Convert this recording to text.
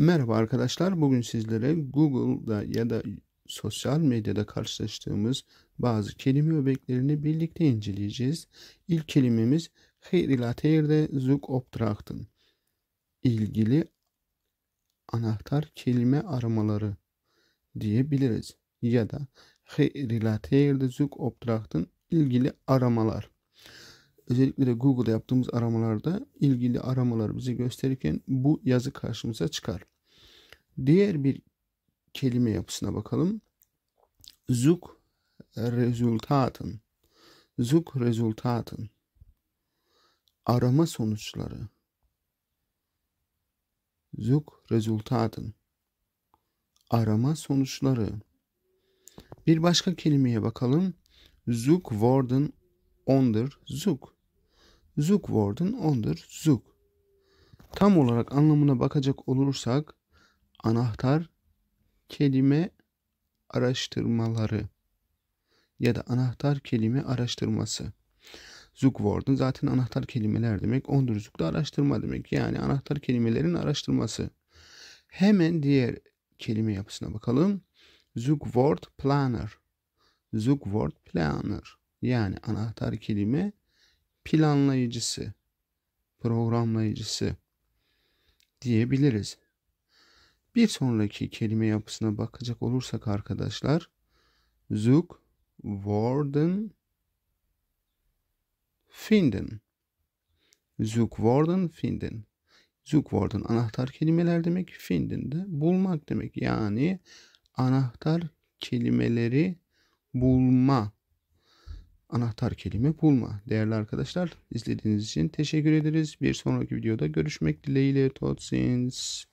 Merhaba arkadaşlar. Bugün sizlere Google'da ya da sosyal medyada karşılaştığımız bazı kelime öbeklerini birlikte inceleyeceğiz. İlk kelimemiz gerelateerde zoekopdrachten. İlgili anahtar kelime aramaları diyebiliriz. Ya da gerelateerde zoekopdrachten ilgili aramalar. Özellikle de Google'da yaptığımız aramalarda ilgili aramaları bize gösterirken bu yazı karşımıza çıkar. Diğer bir kelime yapısına bakalım. Zuk resultaten. Zuk resultaten. Arama sonuçları. Zuk resultaten. Arama sonuçları. Bir başka kelimeye bakalım. Zuk worden onder Zuk. Zuk worden onder Zuk. Tam olarak anlamına bakacak olursak anahtar kelime araştırmaları ya da anahtar kelime araştırması. Zoekwoorden zaten anahtar kelimeler demek. Onderzoek da araştırma demek. Yani anahtar kelimelerin araştırması. Hemen diğer kelime yapısına bakalım. Zoekwoord planner. Zoekwoord planner. Yani anahtar kelime planlayıcısı, programlayıcısı diyebiliriz. Bir sonraki kelime yapısına bakacak olursak arkadaşlar Zoek worden finden. Zoek worden finden. Zoek worden anahtar kelimeler demek. Finden de bulmak demek. Yani anahtar kelimeleri bulma. Anahtar kelime bulma. Değerli arkadaşlar izlediğiniz için teşekkür ederiz. Bir sonraki videoda görüşmek dileğiyle. Totsins.